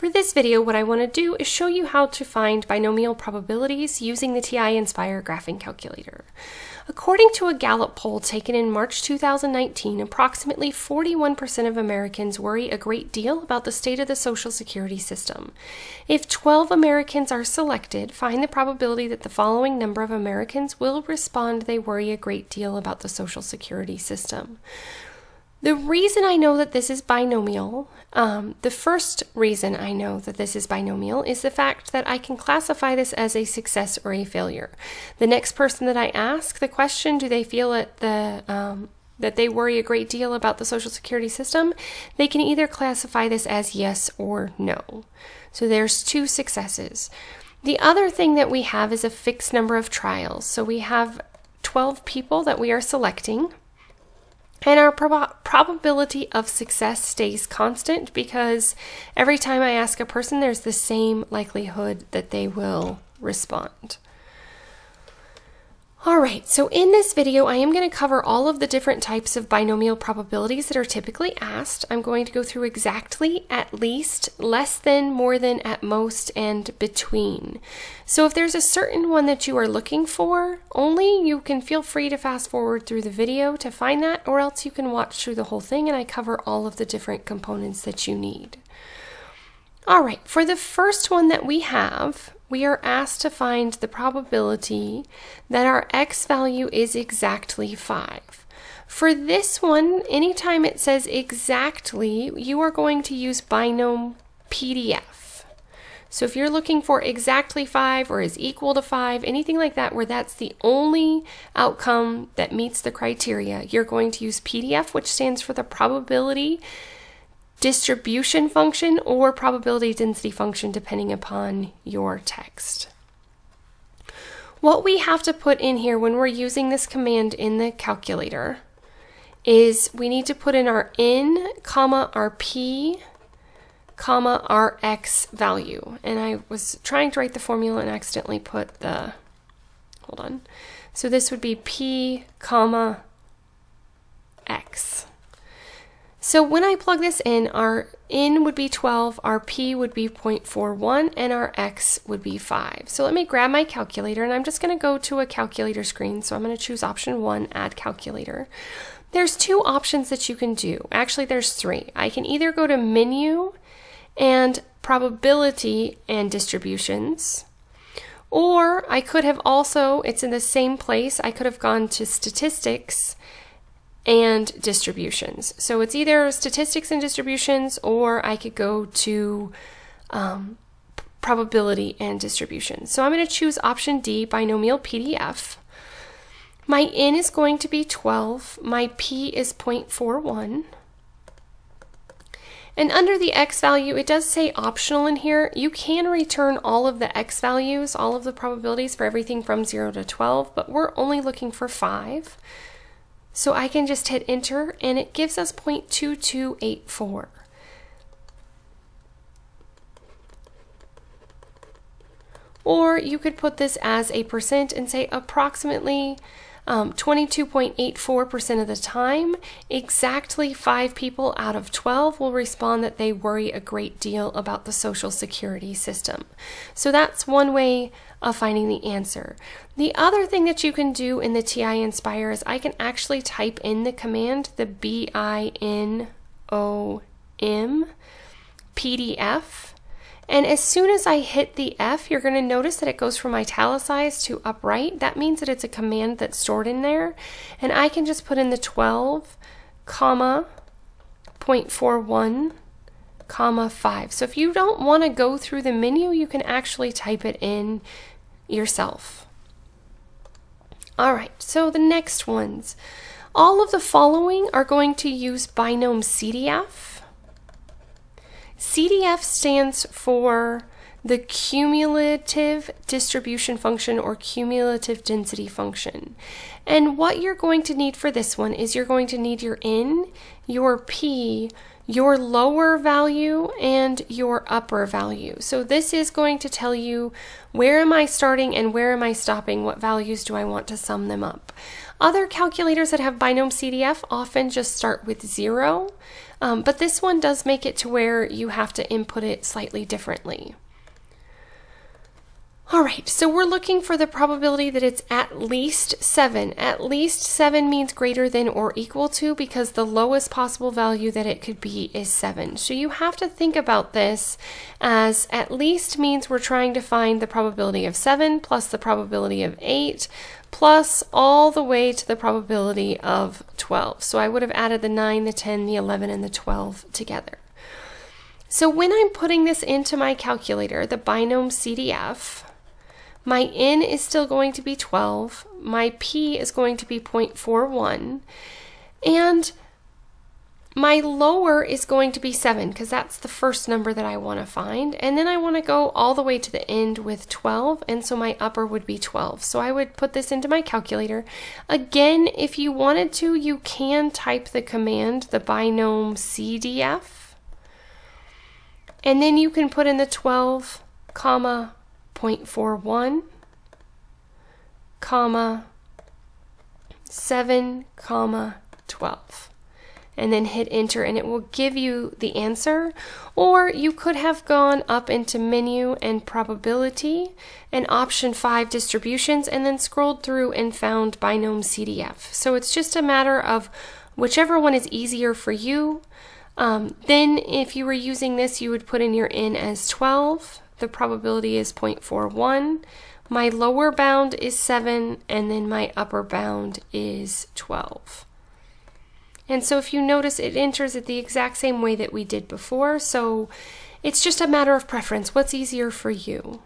For this video, what I want to do is show you how to find binomial probabilities using the TI Nspire graphing calculator. According to a Gallup poll taken in March 2019, approximately 41% of Americans worry a great deal about the state of the Social Security system. If 12 Americans are selected, find the probability that the following number of Americans will respond they worry a great deal about the Social Security system. The reason I know that this is binomial, um, the first reason I know that this is binomial is the fact that I can classify this as a success or a failure. The next person that I ask the question, do they feel that the um, that they worry a great deal about the Social Security system, they can either classify this as yes or no. So there's two successes. The other thing that we have is a fixed number of trials. So we have 12 people that we are selecting. And our probability of success stays constant because every time I ask a person, there's the same likelihood that they will respond. Alright, so in this video I am going to cover all of the different types of binomial probabilities that are typically asked. I'm going to go through exactly, at least, less than, more than, at most, and between. So if there's a certain one that you are looking for, only you can feel free to fast forward through the video to find that, or else you can watch through the whole thing and I cover all of the different components that you need. Alright, for the first one that we have, we are asked to find the probability that our x value is exactly 5. For this one, anytime it says exactly, you are going to use binom PDF. So if you're looking for exactly 5 or is equal to 5, anything like that where that's the only outcome that meets the criteria, you're going to use PDF, which stands for the probability distribution function or probability density function depending upon your text. What we have to put in here when we're using this command in the calculator is we need to put in our n, comma, our p, comma, our x value. And I was trying to write the formula and accidentally put the, hold on. So this would be p, comma, x. So when I plug this in, our n would be 12, our p would be 0.41, and our x would be 5. So let me grab my calculator, and I'm just going to go to a calculator screen. So I'm going to choose option 1, add calculator. There's two options that you can do. Actually, there's three. I can either go to menu and probability and distributions, or I could have also, it's in the same place, I could have gone to statistics and distributions. So it's either statistics and distributions, or I could go to um, probability and distribution. So I'm going to choose option D, binomial PDF. My N is going to be 12. My P is 0.41. And under the X value, it does say optional in here. You can return all of the X values, all of the probabilities for everything from 0 to 12, but we're only looking for 5. So I can just hit enter and it gives us 0.2284. Or you could put this as a percent and say approximately 22.84% um, of the time, exactly 5 people out of 12 will respond that they worry a great deal about the Social Security system. So that's one way of finding the answer. The other thing that you can do in the TI Nspire is I can actually type in the command, the B-I-N-O-M PDF, and as soon as I hit the F, you're going to notice that it goes from italicized to upright. That means that it's a command that's stored in there. And I can just put in the 12, comma, 0.41, comma 5. So if you don't want to go through the menu, you can actually type it in yourself. All right, so the next ones. All of the following are going to use binom CDF. CDF stands for the cumulative distribution function or cumulative density function. And what you're going to need for this one is you're going to need your N, your P, your lower value, and your upper value. So this is going to tell you where am I starting and where am I stopping, what values do I want to sum them up. Other calculators that have binom CDF often just start with zero, um, but this one does make it to where you have to input it slightly differently. All right, so we're looking for the probability that it's at least 7. At least 7 means greater than or equal to because the lowest possible value that it could be is 7. So you have to think about this as at least means we're trying to find the probability of 7 plus the probability of 8 plus all the way to the probability of 12. So I would have added the 9, the 10, the 11, and the 12 together. So when I'm putting this into my calculator, the binom CDF, my n is still going to be 12. My p is going to be 0.41. And my lower is going to be 7 because that's the first number that I want to find. And then I want to go all the way to the end with 12. And so my upper would be 12. So I would put this into my calculator. Again, if you wanted to, you can type the command, the binom CDF. And then you can put in the 12, comma, 0.41, comma, 7, comma, 12 and then hit enter and it will give you the answer or you could have gone up into menu and probability and option 5 distributions and then scrolled through and found binom CDF so it's just a matter of whichever one is easier for you um, then if you were using this you would put in your n as 12 the probability is 0.41. My lower bound is 7, and then my upper bound is 12. And so if you notice, it enters it the exact same way that we did before, so it's just a matter of preference. What's easier for you?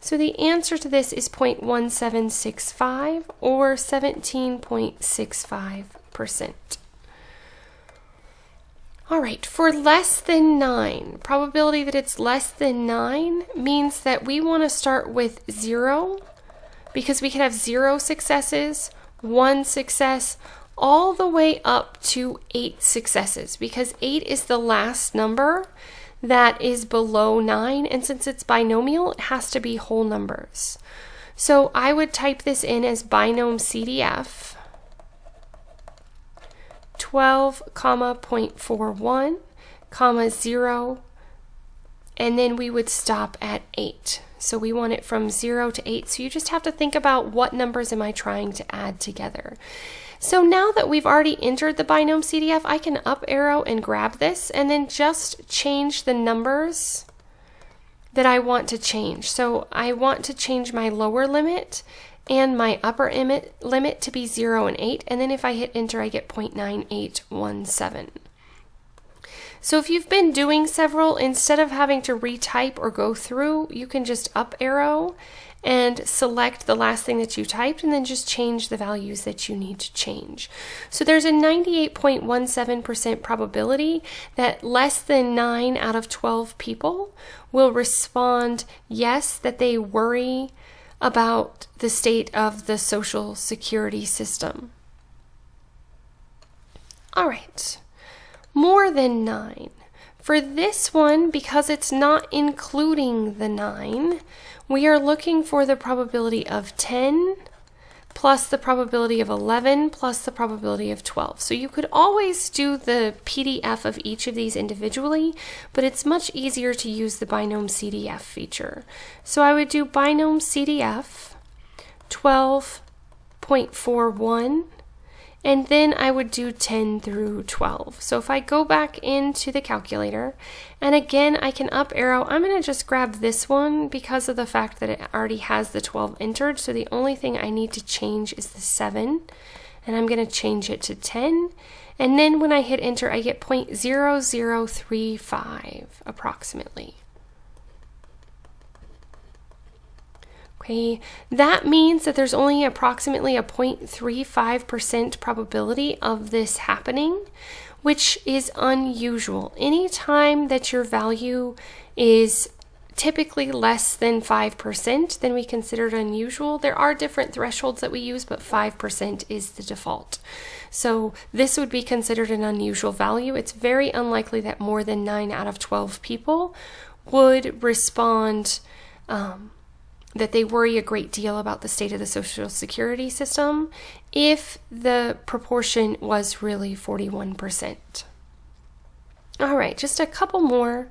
So the answer to this is 0.1765 or 17.65%. All right, for less than 9, probability that it's less than 9 means that we want to start with 0 because we can have 0 successes, 1 success, all the way up to 8 successes because 8 is the last number that is below 9 and since it's binomial, it has to be whole numbers. So I would type this in as binom CDF 12 comma 0.41 comma 0 and then we would stop at 8. So we want it from 0 to 8. So you just have to think about what numbers am I trying to add together. So now that we've already entered the binom CDF, I can up arrow and grab this and then just change the numbers that I want to change. So I want to change my lower limit and my upper limit to be 0 and 8, and then if I hit enter, I get 0.9817. So if you've been doing several, instead of having to retype or go through, you can just up arrow and select the last thing that you typed and then just change the values that you need to change. So there's a 98.17% probability that less than 9 out of 12 people will respond yes, that they worry about the state of the social security system. All right, more than nine. For this one, because it's not including the nine, we are looking for the probability of 10, plus the probability of 11 plus the probability of 12. So you could always do the PDF of each of these individually, but it's much easier to use the binom CDF feature. So I would do binom CDF 12.41 and then I would do 10 through 12. So if I go back into the calculator, and again I can up arrow, I'm going to just grab this one because of the fact that it already has the 12 entered. So the only thing I need to change is the 7, and I'm going to change it to 10. And then when I hit enter, I get 0.0035 approximately. Okay, that means that there's only approximately a 0.35% probability of this happening, which is unusual. Anytime that your value is typically less than 5%, then we consider it unusual. There are different thresholds that we use, but 5% is the default. So this would be considered an unusual value. It's very unlikely that more than 9 out of 12 people would respond um, that they worry a great deal about the state of the social security system if the proportion was really 41%. All right, just a couple more.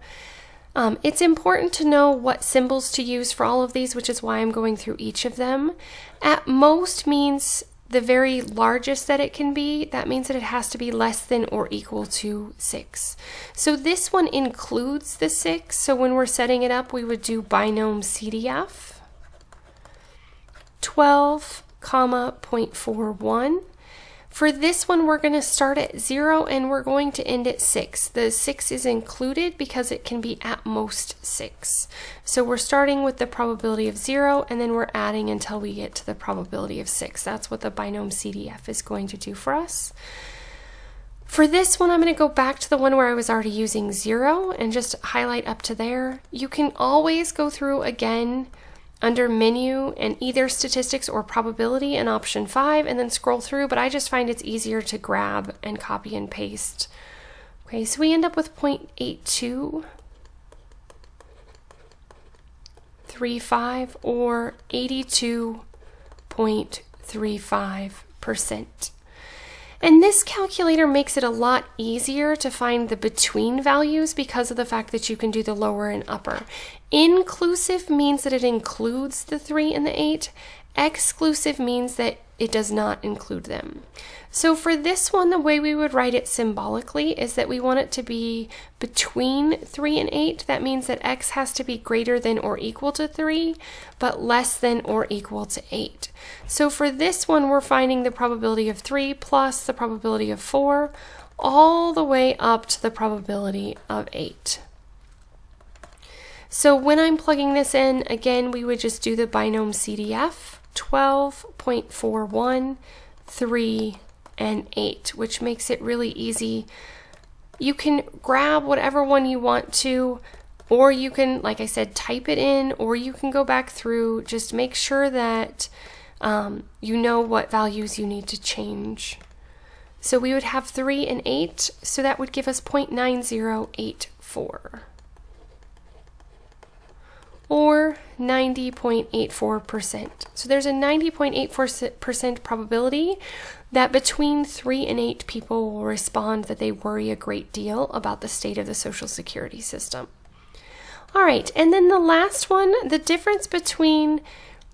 Um, it's important to know what symbols to use for all of these, which is why I'm going through each of them. At most means the very largest that it can be. That means that it has to be less than or equal to 6. So this one includes the 6. So when we're setting it up, we would do binom CDF. 12 comma 0.41 for this one, we're going to start at 0 and we're going to end at 6. The 6 is included because it can be at most 6. So we're starting with the probability of 0 and then we're adding until we get to the probability of 6. That's what the binom CDF is going to do for us. For this one, I'm going to go back to the one where I was already using 0 and just highlight up to there. You can always go through again under menu and either statistics or probability in option 5 and then scroll through, but I just find it's easier to grab and copy and paste. Okay, so we end up with 0.82, 35 or 82.35%. And this calculator makes it a lot easier to find the between values because of the fact that you can do the lower and upper. Inclusive means that it includes the 3 and the 8. Exclusive means that it does not include them. So for this one, the way we would write it symbolically is that we want it to be between 3 and 8. That means that x has to be greater than or equal to 3, but less than or equal to 8. So for this one, we're finding the probability of 3 plus the probability of 4, all the way up to the probability of 8. So when I'm plugging this in, again, we would just do the binom CDF, 12.41, 3, and 8, which makes it really easy. You can grab whatever one you want to, or you can, like I said, type it in, or you can go back through. Just make sure that um, you know what values you need to change. So we would have 3 and 8, so that would give us 0.9084 or 90.84%. So there's a 90.84% probability that between 3 and 8 people will respond that they worry a great deal about the state of the Social Security system. All right, and then the last one, the difference between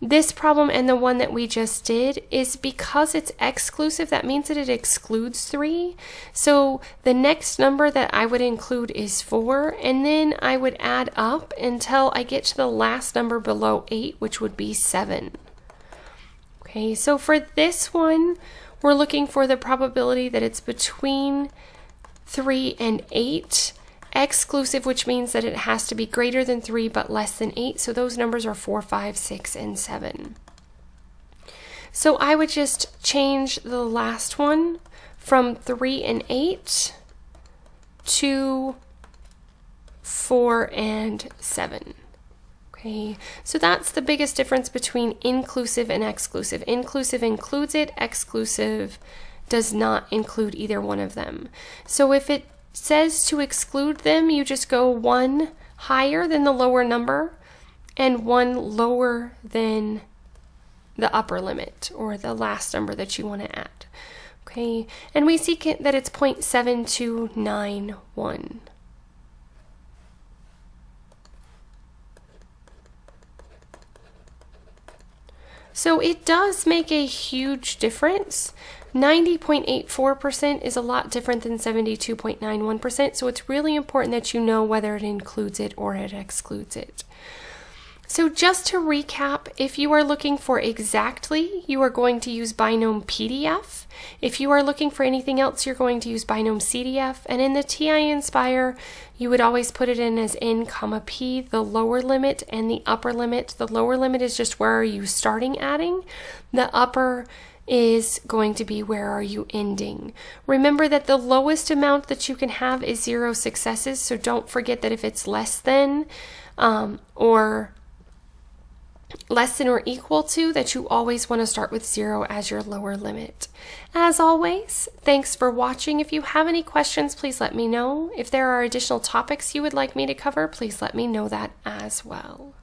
this problem and the one that we just did is because it's exclusive, that means that it excludes 3. So the next number that I would include is 4, and then I would add up until I get to the last number below 8, which would be 7. Okay, so for this one, we're looking for the probability that it's between 3 and 8 exclusive, which means that it has to be greater than 3 but less than 8. So those numbers are 4, 5, 6, and 7. So I would just change the last one from 3 and 8 to 4 and 7. Okay, so that's the biggest difference between inclusive and exclusive. Inclusive includes it, exclusive does not include either one of them. So if it says to exclude them, you just go one higher than the lower number and one lower than the upper limit or the last number that you want to add. Okay, and we see that it's 0.7291. So it does make a huge difference 90.84% is a lot different than 72.91%, so it's really important that you know whether it includes it or it excludes it. So just to recap, if you are looking for exactly, you are going to use binom PDF. If you are looking for anything else, you're going to use binom CDF. And in the TI Nspire, you would always put it in as n comma p, the lower limit and the upper limit. The lower limit is just where are you starting adding. The upper is going to be where are you ending. Remember that the lowest amount that you can have is zero successes, so don't forget that if it's less than um, or less than or equal to, that you always want to start with zero as your lower limit. As always, thanks for watching. If you have any questions, please let me know. If there are additional topics you would like me to cover, please let me know that as well.